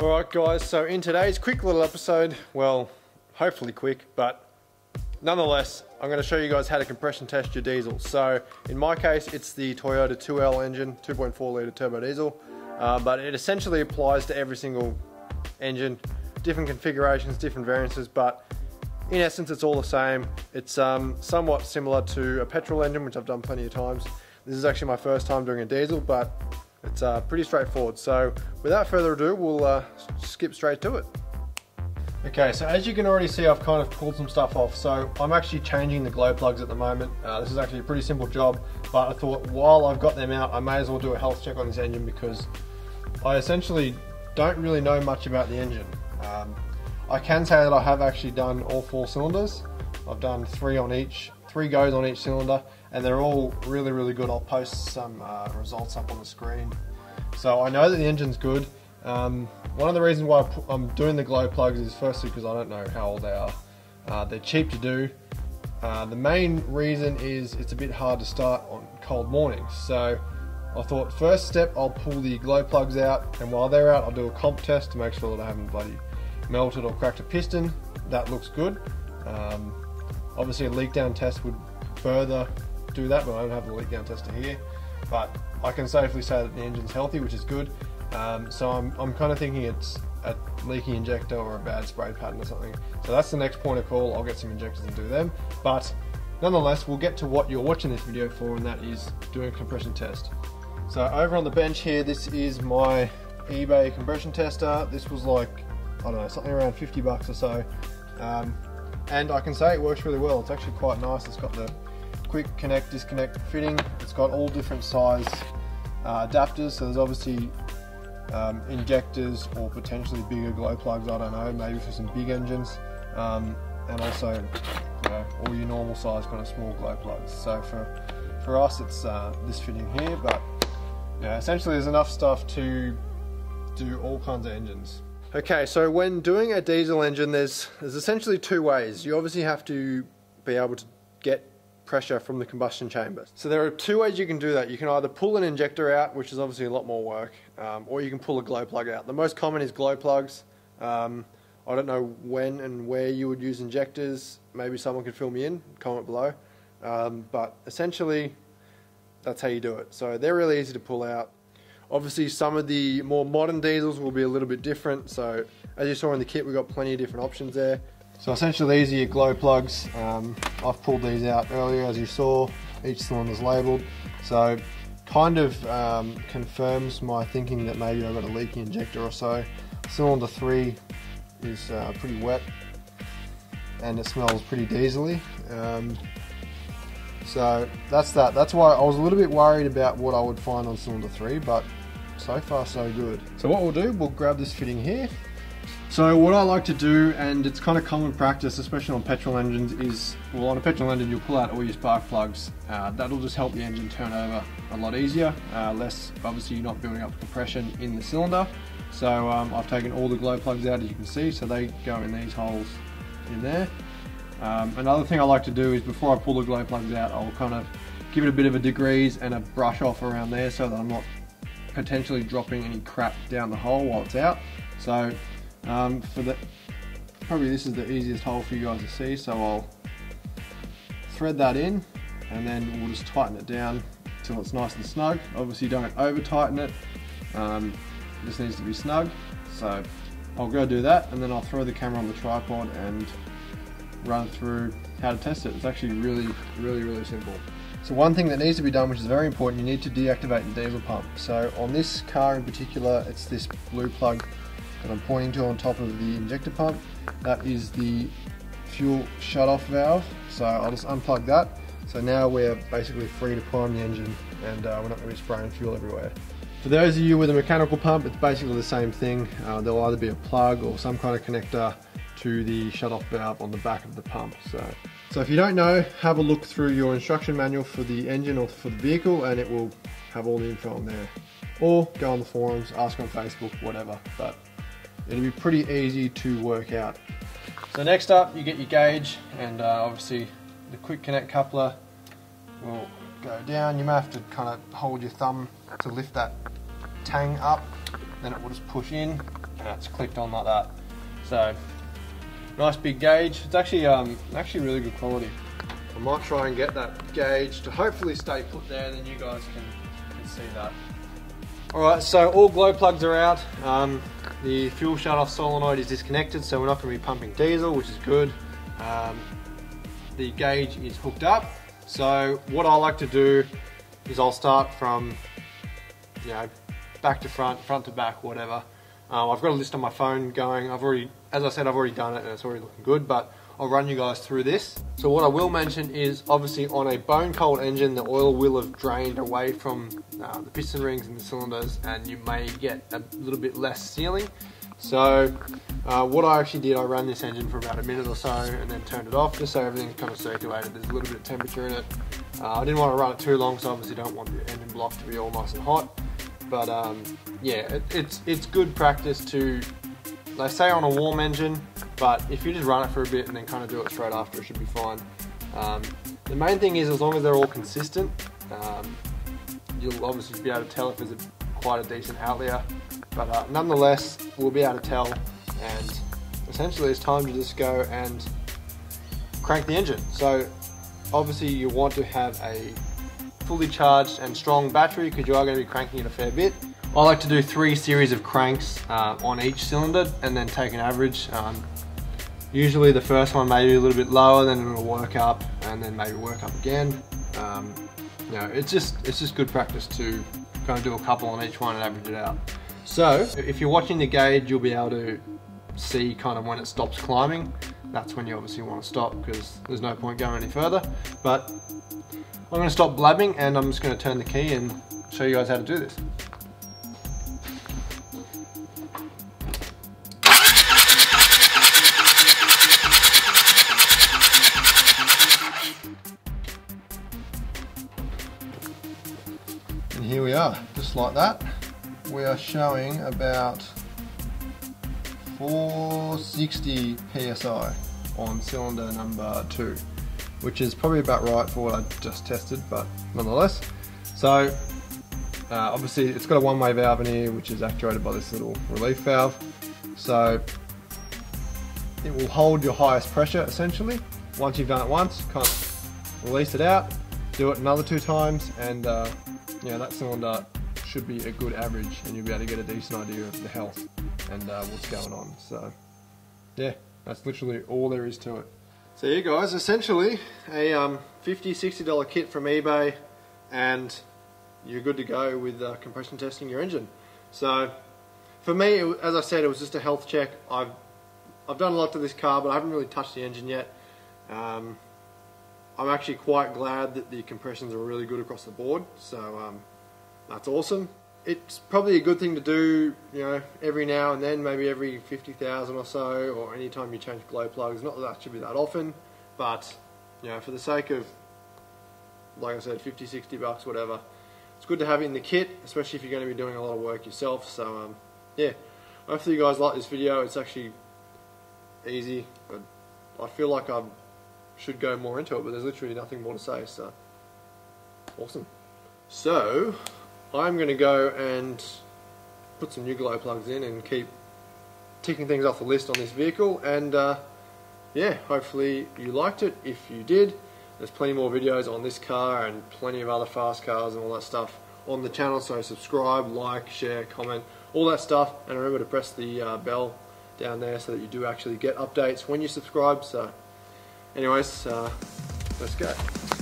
Alright guys, so in today's quick little episode, well, hopefully quick, but nonetheless, I'm going to show you guys how to compression test your diesel. So in my case, it's the Toyota 2L engine, 2.4 litre turbo diesel, uh, but it essentially applies to every single engine, different configurations, different variances, but in essence, it's all the same. It's um, somewhat similar to a petrol engine, which I've done plenty of times. This is actually my first time doing a diesel, but it's uh, pretty straightforward. So without further ado, we'll uh, skip straight to it. Okay, so as you can already see, I've kind of pulled some stuff off. So I'm actually changing the glow plugs at the moment. Uh, this is actually a pretty simple job, but I thought while I've got them out, I may as well do a health check on this engine because I essentially don't really know much about the engine. Um, I can say that I have actually done all four cylinders. I've done three on each, three goes on each cylinder, and they're all really, really good. I'll post some uh, results up on the screen. So I know that the engine's good. Um, one of the reasons why I'm doing the glow plugs is firstly because I don't know how old they are. Uh, they're cheap to do. Uh, the main reason is it's a bit hard to start on cold mornings. So I thought first step I'll pull the glow plugs out and while they're out I'll do a comp test to make sure that I haven't bloody melted or cracked a piston. That looks good. Um, obviously a leak down test would further do that, but I don't have the leak down tester here. But I can safely say that the engine's healthy, which is good. Um, so I'm, I'm kind of thinking it's a leaky injector or a bad spray pattern or something. So that's the next point of call. I'll get some injectors and do them. But nonetheless, we'll get to what you're watching this video for, and that is doing a compression test. So over on the bench here, this is my eBay compression tester. This was like I don't know, something around 50 bucks or so. Um, and I can say it works really well. It's actually quite nice. It's got the quick connect disconnect fitting. It's got all different size uh, adapters. So there's obviously um, injectors or potentially bigger glow plugs. I don't know, maybe for some big engines. Um, and also, you know, all your normal size kind of small glow plugs. So for for us, it's uh, this fitting here. But yeah, essentially, there's enough stuff to do all kinds of engines. Okay, so when doing a diesel engine, there's, there's essentially two ways. You obviously have to be able to get pressure from the combustion chamber. So there are two ways you can do that. You can either pull an injector out, which is obviously a lot more work, um, or you can pull a glow plug out. The most common is glow plugs. Um, I don't know when and where you would use injectors. Maybe someone could fill me in, comment below. Um, but essentially, that's how you do it. So they're really easy to pull out. Obviously some of the more modern diesels will be a little bit different. So as you saw in the kit, we've got plenty of different options there. So essentially these are your glow plugs. Um, I've pulled these out earlier as you saw, each cylinder's labelled. So kind of um, confirms my thinking that maybe I've got a leaky injector or so. Cylinder 3 is uh, pretty wet and it smells pretty diesely. Um, so that's that. That's why I was a little bit worried about what I would find on cylinder 3, but so far so good. So what we'll do, we'll grab this fitting here. So what I like to do, and it's kind of common practice, especially on petrol engines, is, well on a petrol engine you'll pull out all your spark plugs. Uh, that'll just help the engine turn over a lot easier, uh, less, obviously you're not building up compression in the cylinder. So um, I've taken all the glow plugs out as you can see, so they go in these holes in there. Um, another thing I like to do is before I pull the glow plugs out, I'll kind of give it a bit of a degrease and a brush off around there so that I'm not potentially dropping any crap down the hole while it's out. So um, for the, probably this is the easiest hole for you guys to see, so I'll thread that in and then we'll just tighten it down until it's nice and snug. Obviously don't over tighten it, um, it just needs to be snug. So I'll go do that and then I'll throw the camera on the tripod and run through how to test it. It's actually really, really, really simple. So one thing that needs to be done, which is very important, you need to deactivate the diesel pump. So on this car in particular, it's this blue plug that I'm pointing to on top of the injector pump. That is the fuel shut-off valve. So I'll just unplug that. So now we're basically free to prime the engine and uh, we're not going to be spraying fuel everywhere. For those of you with a mechanical pump, it's basically the same thing. Uh, there'll either be a plug or some kind of connector to the shut-off valve on the back of the pump. So, so if you don't know, have a look through your instruction manual for the engine or for the vehicle and it will have all the info on there. Or go on the forums, ask on Facebook, whatever. But it'll be pretty easy to work out. So next up, you get your gauge and uh, obviously the quick connect coupler will go down. You may have to kind of hold your thumb to lift that tang up, then it will just push in and it's clicked on like that. So nice big gauge. It's actually um, actually really good quality. I might try and get that gauge to hopefully stay put there, then you guys can, can see that. Alright, so all glow plugs are out. Um, the fuel shut-off solenoid is disconnected, so we're not going to be pumping diesel, which is good. Um, the gauge is hooked up. So what I like to do is I'll start from, you know, back to front, front to back, whatever. Um, I've got a list on my phone going. I've already, as I said, I've already done it and it's already looking good, but I'll run you guys through this. So what I will mention is obviously on a bone cold engine, the oil will have drained away from uh, the piston rings and the cylinders and you may get a little bit less sealing. So uh, what I actually did, I ran this engine for about a minute or so and then turned it off just so everything's kind of circulated. There's a little bit of temperature in it. Uh, I didn't want to run it too long, so obviously don't want the engine block to be all nice and hot. But um, yeah, it, it's, it's good practice to, they say on a warm engine, but if you just run it for a bit and then kind of do it straight after, it should be fine. Um, the main thing is as long as they're all consistent, um, you'll obviously be able to tell if there's a, quite a decent outlier. But uh, nonetheless, we'll be able to tell and essentially it's time to just go and crank the engine. So obviously you want to have a fully charged and strong battery because you are going to be cranking it a fair bit. I like to do three series of cranks uh, on each cylinder and then take an average. Um, Usually the first one may be a little bit lower, then it'll work up, and then maybe work up again. Um, you know, it's just it's just good practice to kind of do a couple on each one and average it out. So if you're watching the gauge, you'll be able to see kind of when it stops climbing. That's when you obviously want to stop because there's no point going any further. But I'm going to stop blabbing and I'm just going to turn the key and show you guys how to do this. And here we are, just like that. We are showing about 460 psi on cylinder number two, which is probably about right for what I just tested, but nonetheless. So uh, obviously it's got a one-way valve in here, which is actuated by this little relief valve. So it will hold your highest pressure essentially. Once you've done it once, kind of release it out, do it another two times, and uh, yeah, that cylinder should be a good average and you'll be able to get a decent idea of the health and uh, what's going on. So, yeah, that's literally all there is to it. So yeah guys, essentially a um, $50, $60 kit from eBay and you're good to go with uh, compression testing your engine. So, for me, it, as I said, it was just a health check. I've I've done a lot to this car, but I haven't really touched the engine yet. Um, I'm actually quite glad that the compressions are really good across the board, so um, that's awesome. It's probably a good thing to do, you know, every now and then, maybe every 50,000 or so, or anytime you change glow plugs. Not that that should be that often, but, you know, for the sake of, like I said, 50, 60 bucks, whatever, it's good to have it in the kit, especially if you're going to be doing a lot of work yourself. So, um, yeah, hopefully you guys like this video. It's actually easy, but I feel like I'm should go more into it, but there's literally nothing more to say, so awesome. So, I'm going to go and put some new glow plugs in and keep ticking things off the list on this vehicle, and uh, yeah, hopefully you liked it. If you did, there's plenty more videos on this car and plenty of other fast cars and all that stuff on the channel, so subscribe, like, share, comment, all that stuff, and remember to press the uh, bell down there so that you do actually get updates when you subscribe, so Anyways, uh, let's go.